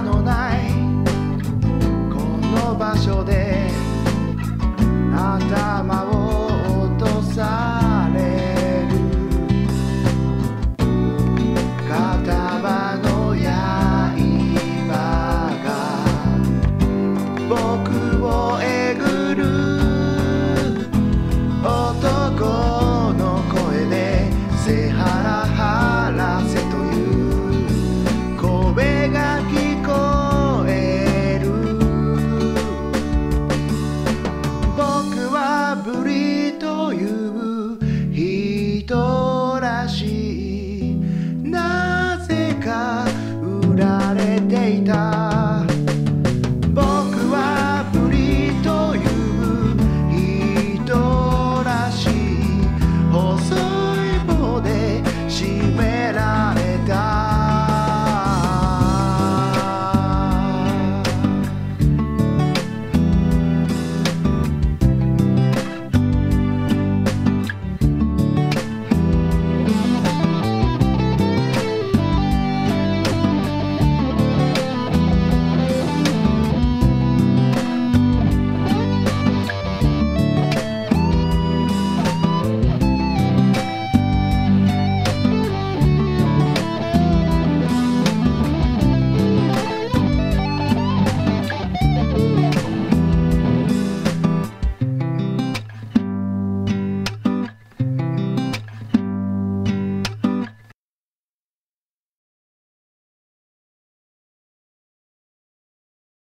のないこの場所で頭を die.